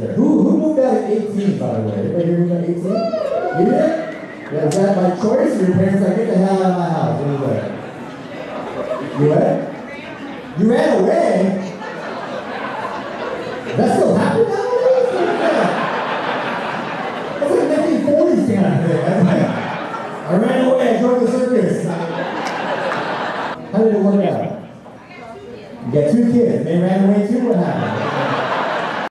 There. Who, who moved out at 18, by the way? Anybody here moved out at 18? You did? Yeah, was that by choice or your parents like, get the hell out of my house? What was that? You what? You ran away? That still happened nowadays? That's like 1940s kind of thing. I ran away, I joined the circus. How did it work out? You got two kids. They ran away too? What happened?